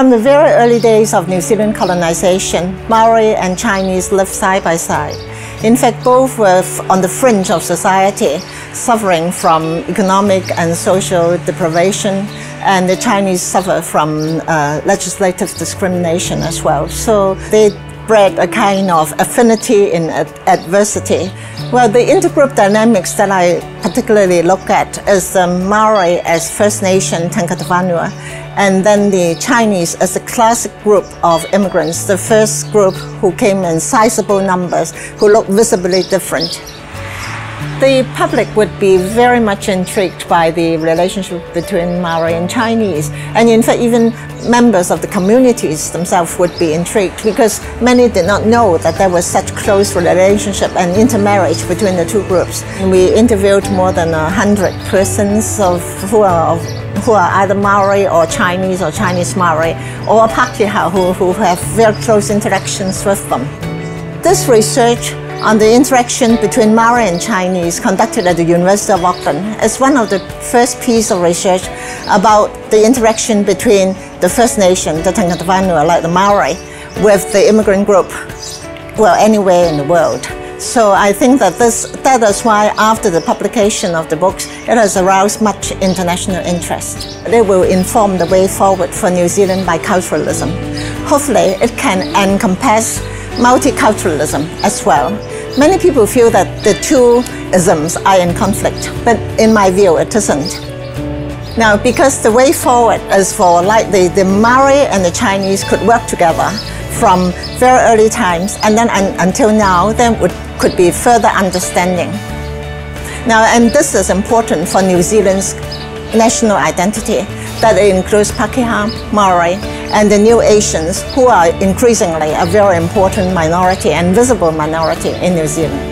From the very early days of New Zealand colonization, Maori and Chinese lived side by side. In fact, both were on the fringe of society, suffering from economic and social deprivation, and the Chinese suffer from uh, legislative discrimination as well. So they bred a kind of affinity in adversity. Well, the intergroup dynamics that I particularly look at is the Maori as First Nation Tangata Whenua and then the Chinese as a classic group of immigrants, the first group who came in sizable numbers, who looked visibly different. The public would be very much intrigued by the relationship between Maori and Chinese. And in fact, even members of the communities themselves would be intrigued because many did not know that there was such close relationship and intermarriage between the two groups. We interviewed more than a hundred persons of, who are of who are either Maori or Chinese or Chinese Maori or Pakeha who, who have very close interactions with them. This research on the interaction between Maori and Chinese conducted at the University of Auckland is one of the first pieces of research about the interaction between the First Nation, the Tangata Whenua, like the Maori, with the immigrant group, well, anywhere in the world. So I think that this, that is why after the publication of the books, it has aroused much international interest. They will inform the way forward for New Zealand biculturalism. Hopefully it can encompass multiculturalism as well. Many people feel that the two isms are in conflict, but in my view it isn't. Now, because the way forward is for like the, the Maori and the Chinese could work together from very early times and then un until now, then would could be further understanding. Now, and this is important for New Zealand's national identity that it includes Pakeha, Maori, and the new Asians who are increasingly a very important minority and visible minority in New Zealand.